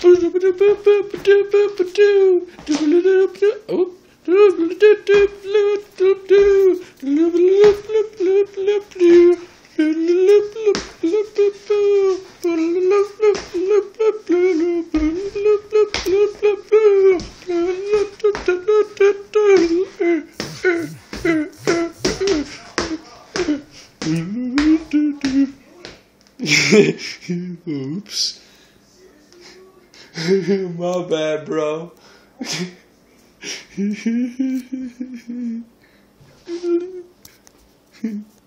Oops. My bad, bro.